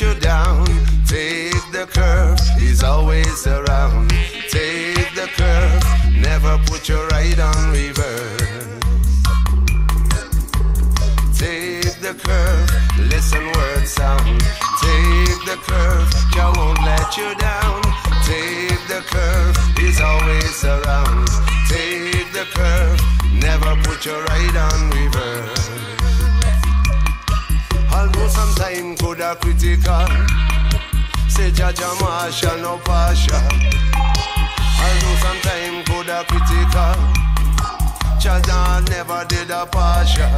you down. Take the curve, he's always around. Take the curve, never put your ride on reverse. Take the curve, listen word sound. Take the curve, Jah won't let you down. Take the curve, he's always around. Take the curve, never put your ride on reverse. Although sometime coulda critical, say Jah Jah Marshall no partial. Although sometime coulda critical, Jah Jah never did a partial.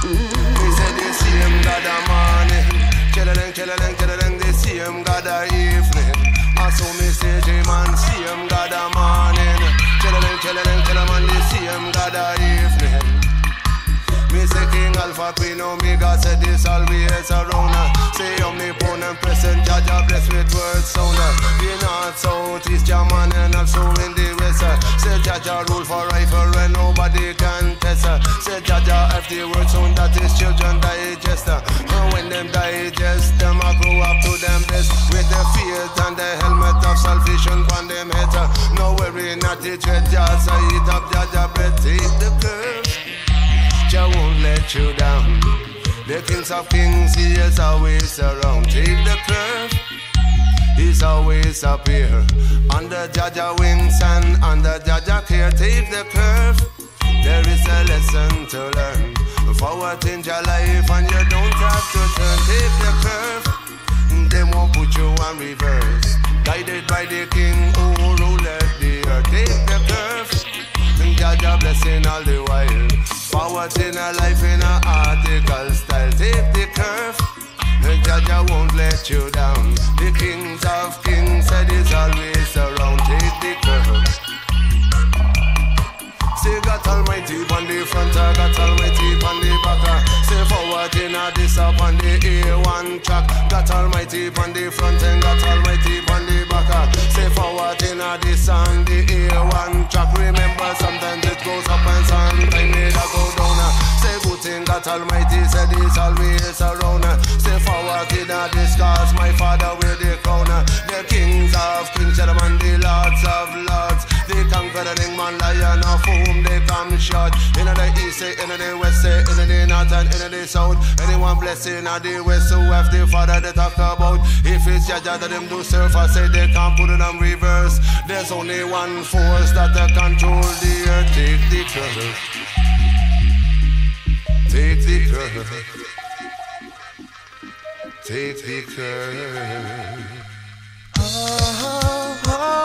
We say the same God a morning, chillin', chillin', chillin', the same God a evening. And so me say, J-man, same God a morning, chillin', chillin', chillin', the same God a evening. Say King Alpha, Queen Omega, say this always around her. Say omnipotent, present, Jah bless with words sound. The north, south, east, German, and also in the west. Say Jah rule forever and nobody can test. Say Jah have the word sound that his children digest. And when them digest, them a grow up to them best. With the faith and the helmet of salvation on them head. No worry, not the dread, just eat up Jah bread. Take the curve. Jah won't let you down. The kings of kings, he is always around. Take the curve, he's always up here. Under Jah wings and under Jah care. Take the curve, there is a lesson to learn. Forward in your life and you don't have to turn. Take the curve, they won't put you on reverse. Guided by the king who ruled the earth. Take the curve. Jah blessing all the while. Forward in a life in a article style. Take the curve. Jah Jah won't let you down. The kings of kings said is always around. Take the curve. Say got Almighty on the front, I got Almighty on the back. Say forward in a this up on the A1 track. Got Almighty on the front and got Almighty on the back. Say forward in a this on the A1 track. Remember sometimes it goes up and sometimes it go down. Say good thing got Almighty said he's always around. Say forward in a this cause my father wear the crown. The kings of kings, gentlemen, the lords of lords. Ring man lion of whom they come short. In the east, say, in the west, say, in the north and in the south. Anyone blessing at the west, so have the father they talk about. If it's Jah that them do serve, I say they can't put it on reverse. There's only one force that control the earth. Take the curve. Take the curve. Take the curve. Oh, oh, oh.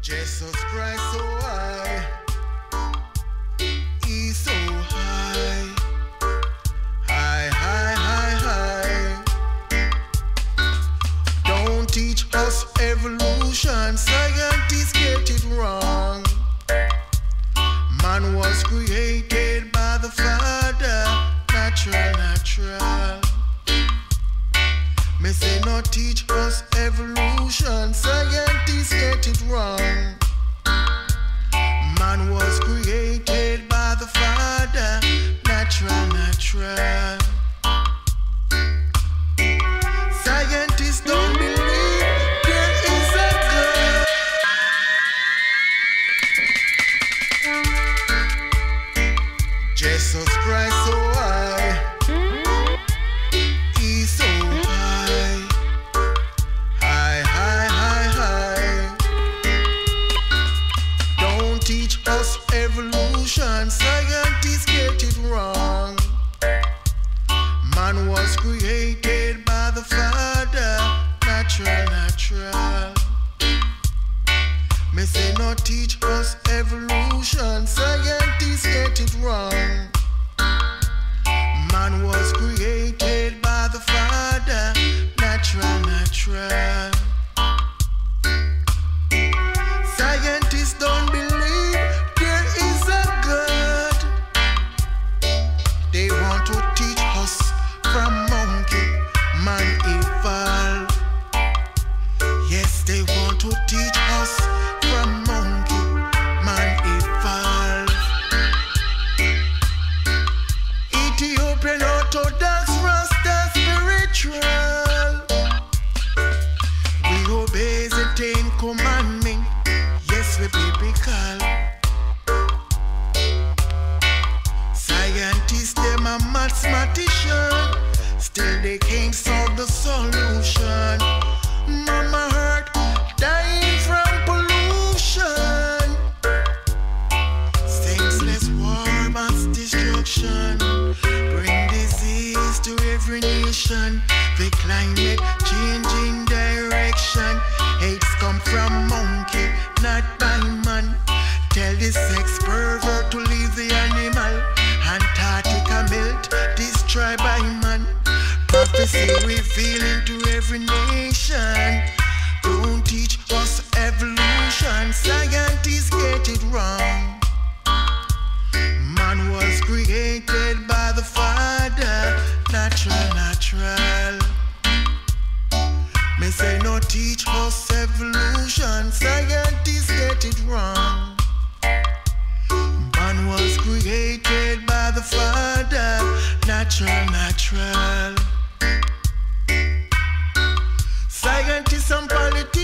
Jesus Christ so high, He's so high, high, high, high, high. Don't teach us evolution, scientists get it wrong. Man was created by the Father, natural, natural. Me say not teach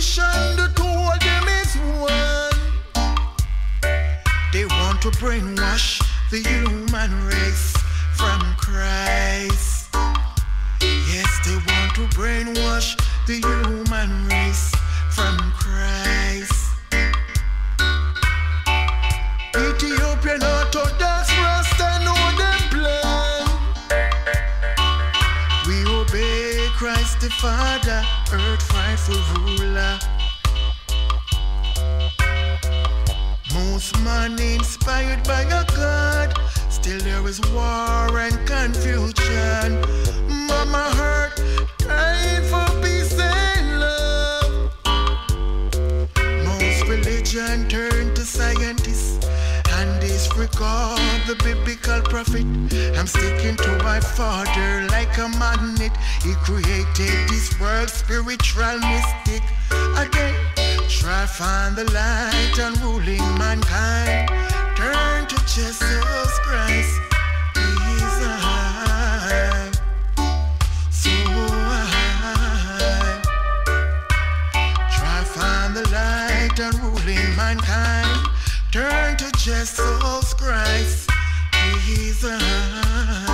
politicians, the two of them is one. They want to brainwash the human race from Christ. Yes, they want to brainwash the human race from Christ. The Father, earth rightful ruler. Most man inspired by a God, still there is war and confusion. Mama hurt, crying for peace and love. Most religion turn to scientists and the biblical prophet. I'm sticking to my father like a magnet. He created this world spiritual mystic. Again, try find the light and ruling mankind. Turn to Jesus Christ. He's so high. Try find the light and ruling mankind. Turn to Jesus Christ. High.